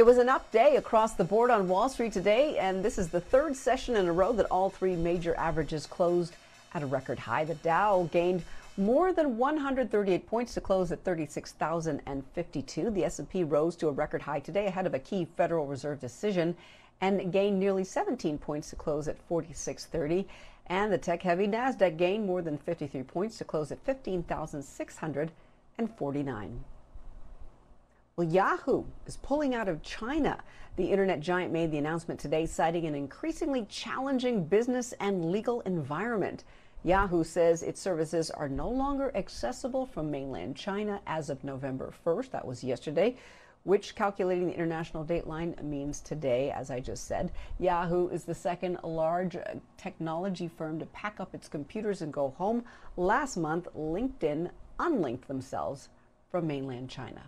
It was an up day across the board on Wall Street today, and this is the third session in a row that all three major averages closed at a record high. The Dow gained more than 138 points to close at 36,052. The S&P rose to a record high today ahead of a key Federal Reserve decision and gained nearly 17 points to close at 4630. And the tech-heavy Nasdaq gained more than 53 points to close at 15,649. Well, Yahoo is pulling out of China. The internet giant made the announcement today, citing an increasingly challenging business and legal environment. Yahoo says its services are no longer accessible from mainland China as of November 1st. That was yesterday, which, calculating the international dateline, means today, as I just said. Yahoo is the second large technology firm to pack up its computers and go home. Last month, LinkedIn unlinked themselves from mainland China.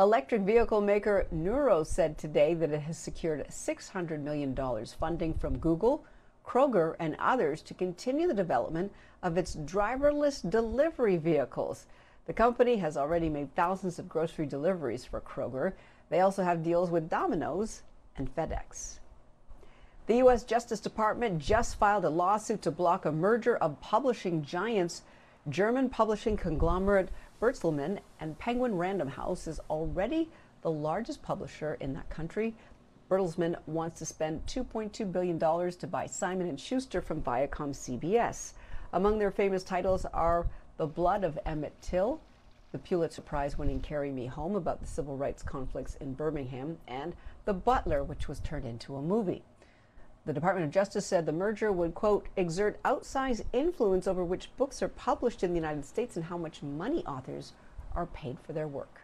Electric vehicle maker Nuro said today that it has secured $600 million funding from Google, Kroger, and others to continue the development of its driverless delivery vehicles. The company has already made thousands of grocery deliveries for Kroger. They also have deals with Domino's and FedEx. The U.S. Justice Department just filed a lawsuit to block a merger of publishing giants German publishing conglomerate Bertelsmann and Penguin Random House is already the largest publisher in that country. Bertelsmann wants to spend $2.2 billion to buy Simon & Schuster from Viacom CBS. Among their famous titles are The Blood of Emmett Till, the Pulitzer Prize winning Carry Me Home about the civil rights conflicts in Birmingham, and The Butler, which was turned into a movie. The Department of Justice said the merger would, quote, exert outsized influence over which books are published in the United States and how much money authors are paid for their work.